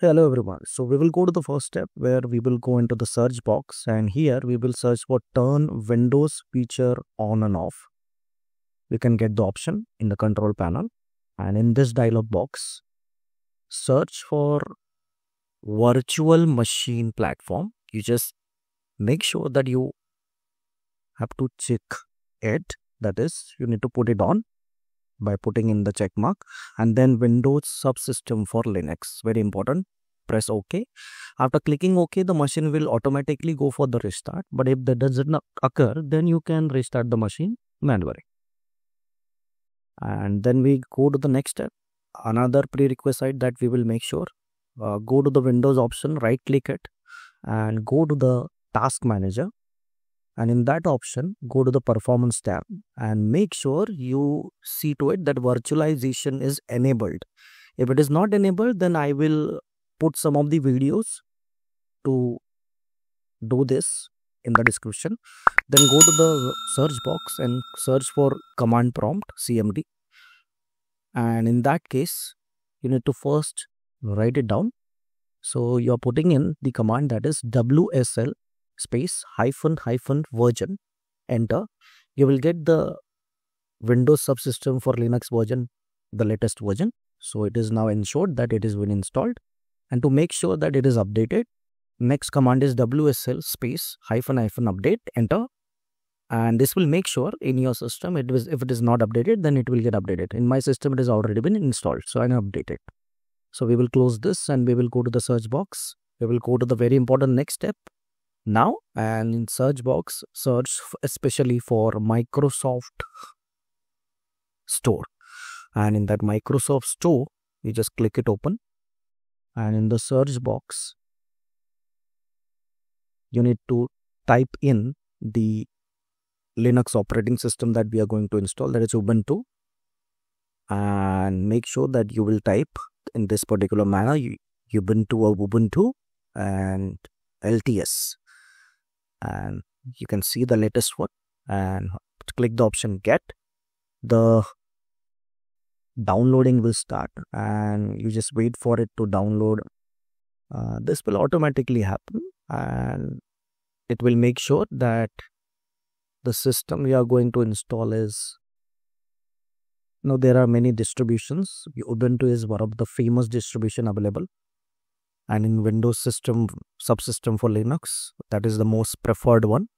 Hello everyone. So we will go to the first step where we will go into the search box and here we will search for turn Windows feature on and off. We can get the option in the control panel and in this dialog box search for virtual machine platform. You just make sure that you have to check it that is you need to put it on by putting in the check mark. And then windows subsystem for linux very important. Press ok. After clicking ok the machine will automatically go for the restart. But if that doesn't occur then you can restart the machine manually. And then we go to the next step. Another prerequisite that we will make sure uh, go to the windows option right click it and go to the task manager and in that option go to the performance tab and make sure you see to it that virtualization is enabled. If it is not enabled then i will put some of the videos to do this in the description. Then go to the search box and search for command prompt cmd and in that case you need to first write it down. So you're putting in the command that is wsl space hyphen hyphen version enter. You will get the windows subsystem for linux version the latest version. So it is now ensured that it has been installed. And to make sure that it is updated next command is wsl space hyphen hyphen update enter. And this will make sure in your system it was if it is not updated then it will get updated. In my system it has already been installed so i update updated. So we will close this and we will go to the search box. We will go to the very important next step now and in search box search especially for microsoft store. And in that microsoft store you just click it open. And in the search box you need to type in the linux operating system that we are going to install that is ubuntu. And make sure that you will type in this particular manner ubuntu or ubuntu and lts and you can see the latest one. And click the option get. The downloading will start and you just wait for it to download. Uh, this will automatically happen and it will make sure that the system we are going to install is now there are many distributions. Ubuntu is one of the famous distribution available and in windows system subsystem for linux that is the most preferred one.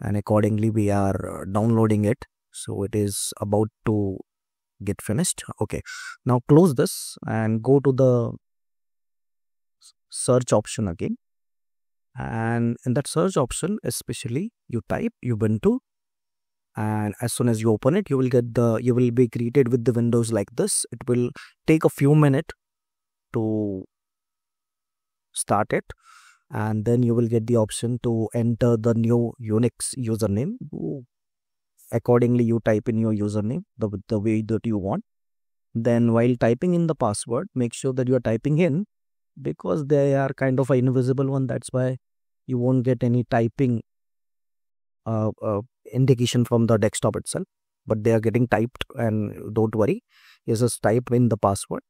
And accordingly we are uh, downloading it. So it is about to get finished. Okay. Now close this and go to the search option again. And in that search option especially you type ubuntu. And as soon as you open it you will get the you will be greeted with the windows like this. It will take a few minutes to start it. And then you will get the option to enter the new unix username. Accordingly you type in your username the, the way that you want. Then while typing in the password make sure that you are typing in because they are kind of an invisible one. That's why you won't get any typing uh, uh, indication from the desktop itself. But they are getting typed and don't worry. You just type in the password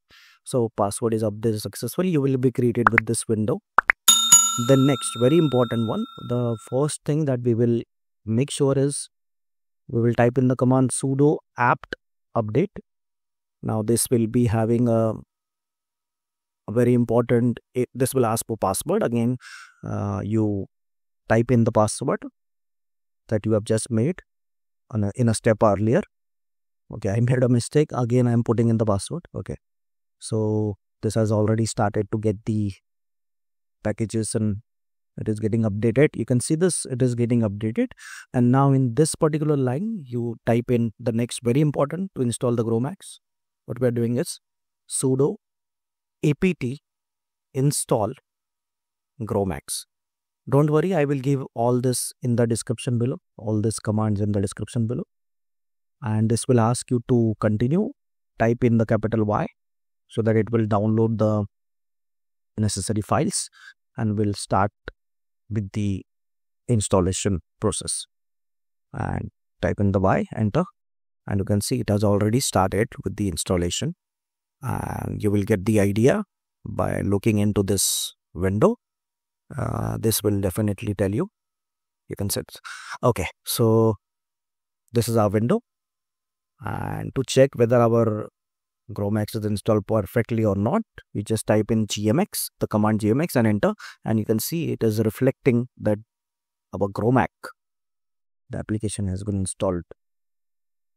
so password is updated successfully. You will be created with this window. The next very important one the first thing that we will make sure is we will type in the command sudo apt update. Now this will be having a, a very important it, this will ask for password. Again uh, you type in the password that you have just made a, in a step earlier. Okay i made a mistake. Again i am putting in the password. Okay so this has already started to get the packages and it is getting updated. You can see this it is getting updated. And now in this particular line you type in the next very important to install the GROMACS. What we are doing is sudo apt install gromacs. Don't worry i will give all this in the description below all these commands in the description below. And this will ask you to continue. Type in the capital y so that it will download the necessary files and will start with the installation process and type in the y enter and you can see it has already started with the installation and you will get the idea by looking into this window. Uh, this will definitely tell you. You can set. Okay, so this is our window. And to check whether our GROMACS is installed perfectly or not, you just type in GMX, the command GMX and enter and you can see it is reflecting that our GROMAC, the application has been installed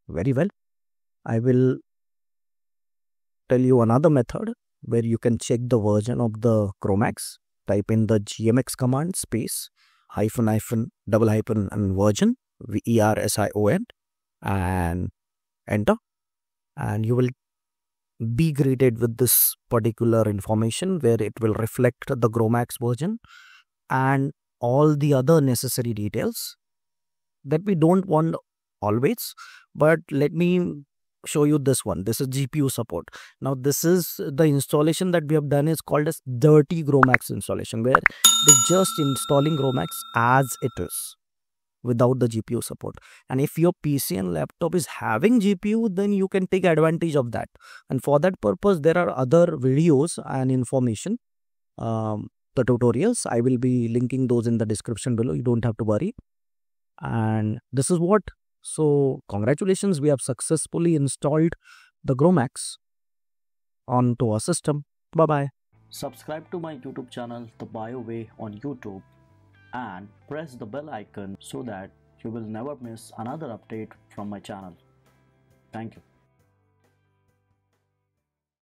very well. I will tell you another method where you can check the version of the GROMACS. Type in the GMX command space hyphen hyphen double hyphen and version V E R S I O N and enter and you will be greeted with this particular information where it will reflect the GROMACS version and all the other necessary details that we don't want always. But let me show you this one. This is gpu support. Now this is the installation that we have done is called as dirty GROMACS installation where we're just installing GROMACS as it is without the GPU support. And if your PC and laptop is having GPU, then you can take advantage of that. And for that purpose, there are other videos and information, um, the tutorials. I will be linking those in the description below. You don't have to worry. And this is what. So, congratulations, we have successfully installed the GROMACS onto our system. Bye bye. Subscribe to my YouTube channel, The Bioway on YouTube and press the bell icon so that you will never miss another update from my channel. Thank you.